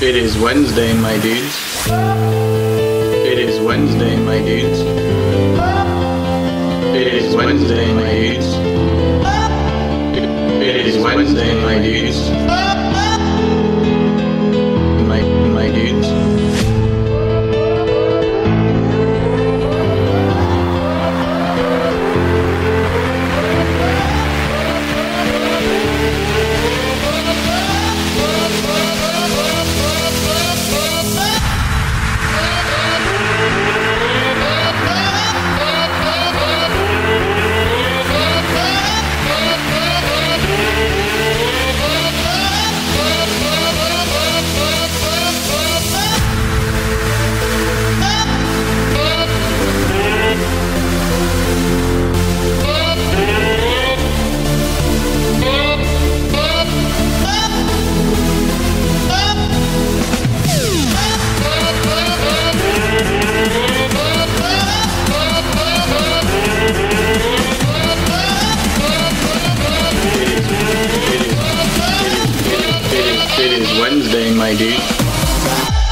It is Wednesday, my dudes. It is Wednesday, my dudes. It is Wednesday, my dudes. Wednesday, my dude.